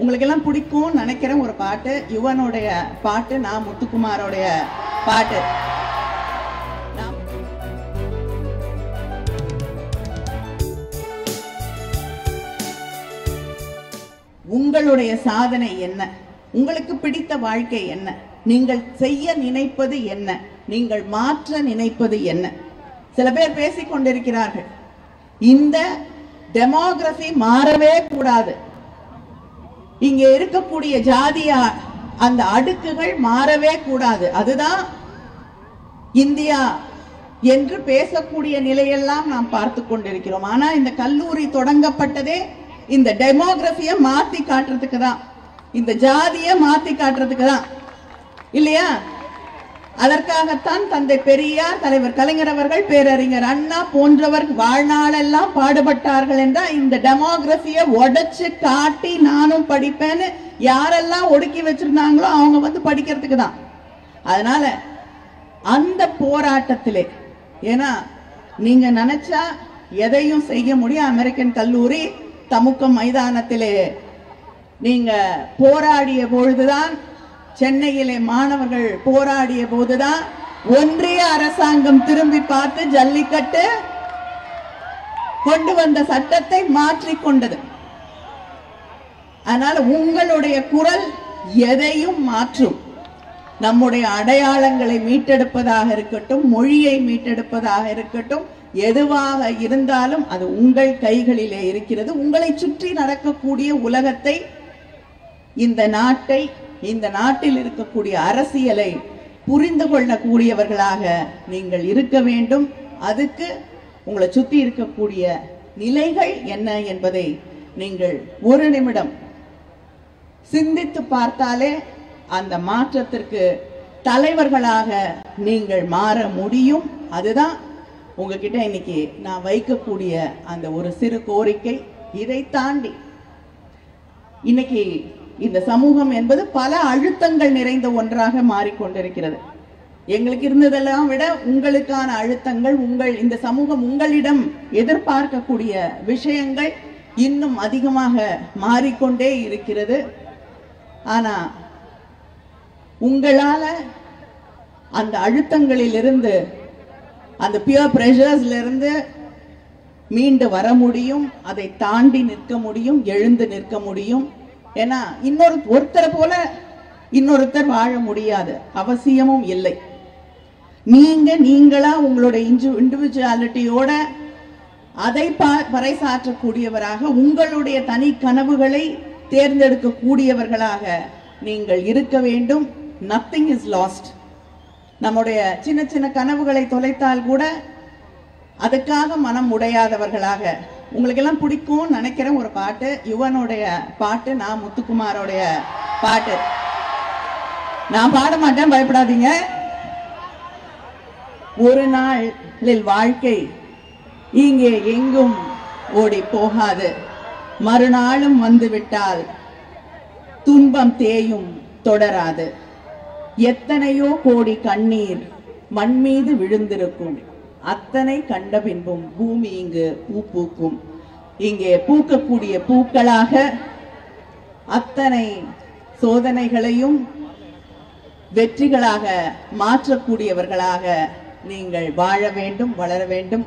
உங்களுக்கு எல்லாம் பிடிக்கும்னு நினைக்கிற ஒரு பாட்டு யுவனுடைய பாட்டு நான் முத்துக்குமாரோடைய பாட்டு. உங்களுடைய சாதனை என்ன? உங்களுக்கு பிடித்த வாழ்க்கை என்ன? நீங்கள் செய்ய நினைப்பது என்ன? நீங்கள் மாற்ற நினைப்பது என்ன? சில பேர் பேசிக் கொண்டிருக்கிறார்கள். இந்த டெமோகிராஃபி மாறவே கூடாது. இங்க இருக்கக்கூடிய ஜாதியா அந்த அடுக்குகள் மாறவே கூடாது. அதுதான் இந்தியா என்று பேசக்கூடிய நிலையெல்லாம் நாம் பார்த்து கொண்டிருக்கிறோம். ஆனா இந்த கல்லூரி தொடங்கப்பட்டதே இந்த டெமோகிராஃபிய மாத்தி காட்டுறதுக்கு தான். இந்த ஜாதிய மாத்தி காட்டுறதுக்கு தான். இல்லையா? அதற்காகத்தான் தந்தை பெரியார் தலைவர் கலைஞர் அவர்கள் பேரறிஞர் அண்ணா போன்றவர் வாழ்நாளெல்லாம் பாடுபட்டார்கள் என்றால் இந்த டெமோகிராஃபிய உடைச்சு காட்டி நானும் படிப்பேன்னு யாரெல்லாம் ஒடுக்கி வச்சிருந்தாங்களோ அவங்க வந்து படிக்கிறதுக்கு தான். அதனால அந்த போராட்டத்திலே ஏன்னா நீங்க நினைச்சா எதையும் செய்ய முடியும். அமெரிக்கன் கல்லூரி தமுக்கம் மைதானத்திலே நீங்க போராடிய பொழுதுதான் சென்னையிலே மாணவர்கள் போராடிய போதுதான் ஒன்றிய அரசாங்கம் திரும்பி பார்த்து ஜல்லிக்கட்டு கொண்டு வந்த சட்டத்தை மாற்றிக்கொண்டது அதனால உங்களுடைய குரல் எதையும் மாற்றும். நம்முடைய அடையாளங்களை மீட்டெடுப்பதாக இருக்கட்டும் மொழியை மீட்டெடுப்பதாக இருக்கட்டும் எதுவாக இருந்தாலும் அது உங்கள் கைகளிலே இருக்கிறது. உங்களை சுற்றி நடக்கக்கூடிய உலகத்தை இந்த நாட்டை இந்த நாட்டில் இருக்கக்கூடிய அரசியலை புரிந்து கொள்ளக்கூடியவர்களாக நீங்கள் இருக்க வேண்டும். அதுக்கு உங்களை சுற்றி இருக்கக்கூடிய நிலைகள் என்ன என்பதை நீங்கள் ஒரு நிமிடம் சிந்தித்து பார்த்தாலே அந்த மாற்றத்திற்கு தலைவர்களாக நீங்கள் மாற முடியும். அதுதான் உங்ககிட்ட இன்னைக்கு நான் வைக்கக்கூடிய அந்த ஒரு சிறு கோரிக்கை. இதை தாண்டி இன்னைக்கு இந்த சமூகம் என்பது பல அழுத்தங்கள் நிறைந்த ஒன்றாக மாறிக்கொண்டிருக்கிறது. எங்களுக்கு இருந்ததெல்லாம் விட உங்களுக்கான அழுத்தங்கள் உங்கள் இந்த சமூகம் உங்களிடம் எதிர்பார்க்கக்கூடிய விஷயங்கள் இன்னும் அதிகமாக மாறிக்கொண்டே இருக்கிறது. ஆனா உங்களால அந்த அழுத்தங்களிலிருந்து அந்த பியர் பிரஷர்ஸ்ல இருந்து மீண்டு வர முடியும் அதை தாண்டி நிற்க முடியும் எழுந்து நிற்க முடியும். ஏன்னா இன்னொரு ஒருத்தரை போல இன்னொருத்தர் வாழ முடியாது. அவசியமும் இல்லை. நீங்க நீங்களா உங்களுடைய இண்டிவிஜுவாலிட்டியோட அதை பா- பறைசாற்றக்கூடியவராக உங்களுடைய தனி கனவுகளை தேர்ந்தெடுக்கக்கூடியவர்களாக நீங்கள் இருக்க வேண்டும். நத்திங் இஸ் லாஸ்ட் நம்முடைய சின்ன சின்ன கனவுகளை தொலைத்தால் கூட அதுக்காக மனம் உடையாதவர்களாக உங்களுக்கு எல்லாம் பிடிக்கும்னு நினைக்கிற ஒரு பாட்டு யுவனுடைய பாட்டு நான் முத்துக்குமாரோடைய பாட்டு. நான் பாட மாட்டேன் பயப்படாதீங்க. ஒரு நாளில் வாழ்க்கை இங்கே எங்கும் ஓடி போகாது. மறுநாளும் வந்துவிட்டால் துன்பம் தேயும் தொடராது. எத்தனையோ கோடி கண்ணீர் மண் மீது விழுந்திருக்கும். அத்தனை கண்ட பின்பும் பூமி இங்கு பூ பூக்கும். இங்கே பூக்கக்கூடிய பூக்களாக அத்தனை சோதனைகளையும் வெற்றிகளாக மாற்றக்கூடியவர்களாக நீங்கள் வாழ வேண்டும் வளர வேண்டும்.